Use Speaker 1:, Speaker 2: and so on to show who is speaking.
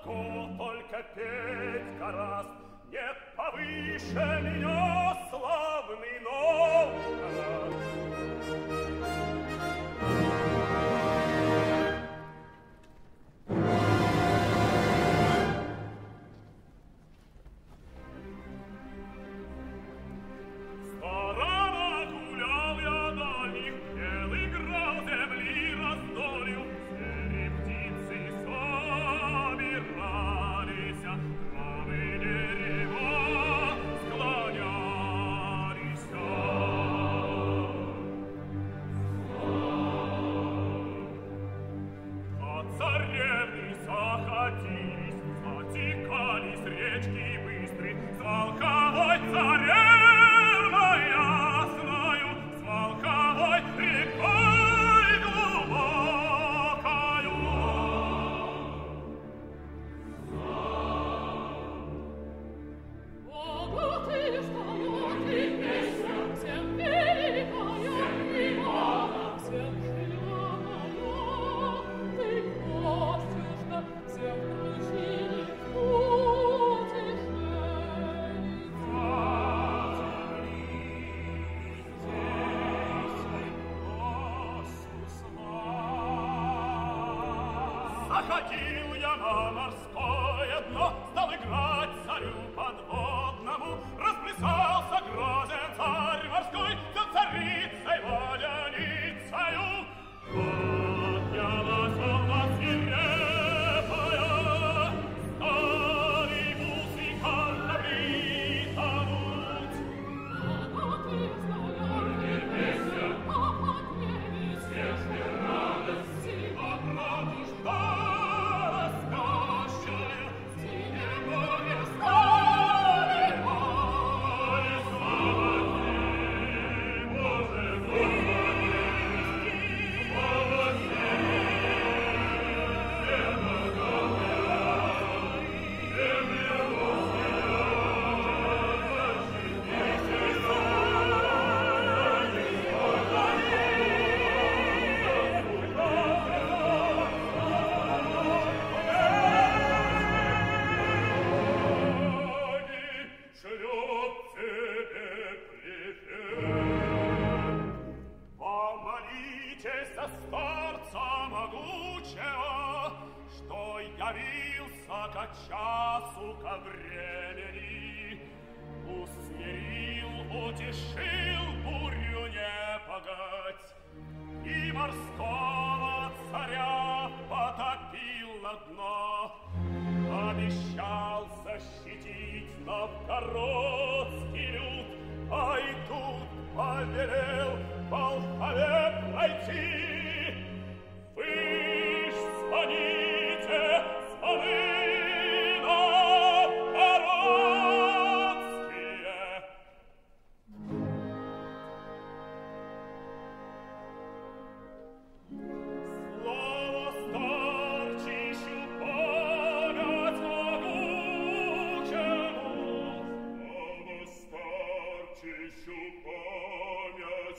Speaker 1: могу только петь гораст, не повыше меня Заходил я на морское дно, стал играть царю подводному, расплясался грозен царь морской, за царицей водяницею. явился ко часу, ко времени. Усмирил, утешил бурю непогодь, и морского царя потопил на дно. Обещал защитить новгородский люд, а и тут повелел волхове пройти